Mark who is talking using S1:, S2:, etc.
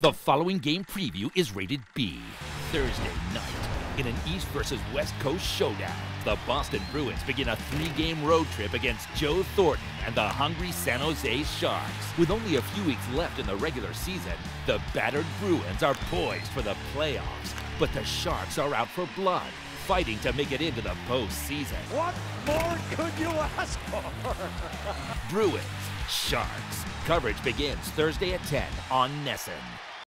S1: The following game preview is rated B. Thursday night, in an East versus West Coast showdown, the Boston Bruins begin a three-game road trip against Joe Thornton and the hungry San Jose Sharks. With only a few weeks left in the regular season, the battered Bruins are poised for the playoffs. But the Sharks are out for blood, fighting to make it into the postseason.
S2: What more could you ask for?
S1: Bruins, Sharks. Coverage begins Thursday at 10 on NESN.